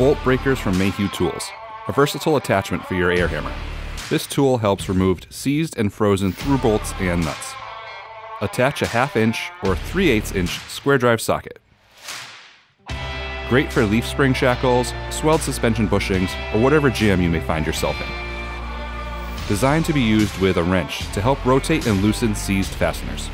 Bolt Breakers from Mayhew Tools, a versatile attachment for your air hammer. This tool helps remove seized and frozen through bolts and nuts. Attach a half inch or 3 8 inch square drive socket. Great for leaf spring shackles, swelled suspension bushings, or whatever jam you may find yourself in. Designed to be used with a wrench to help rotate and loosen seized fasteners.